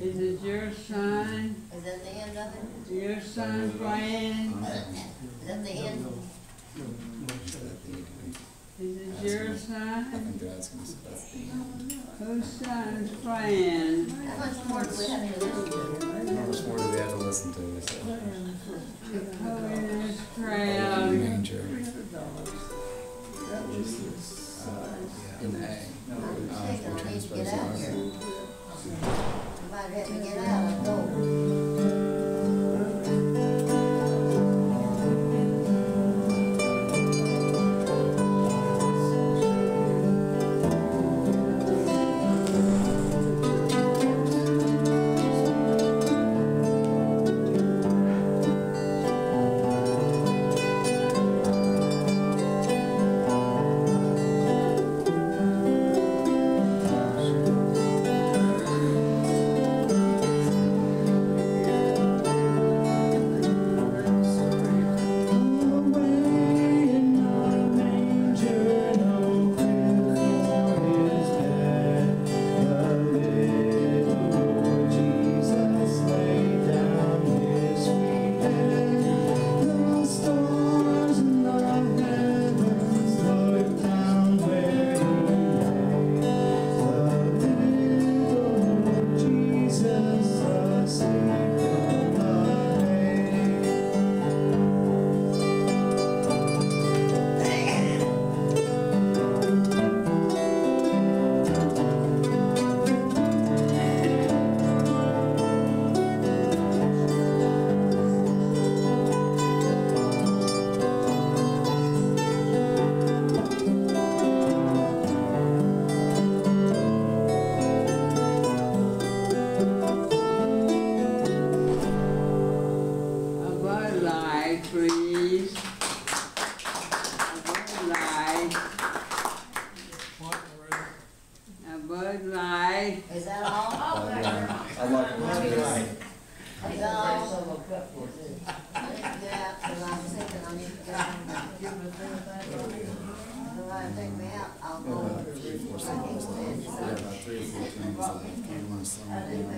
Is it your sign? Is that the end of it? Your sign, Brian? Is that the end? Is it your I sign? think that's gonna say that's the. Whose sign's Brian? How much more do we have to listen to? How much more do we have to listen to, In A. I'm Uh, thinking for I need to get transposing out here. Somebody let me get Bud Light. Is that all? Yeah. I like it. Is that all? I need to get out because I'm thinking I need to get out. If I take me out, I'll Yeah, go. about three or four seconds left. Yeah, about three or four times left. You wanna sum it up?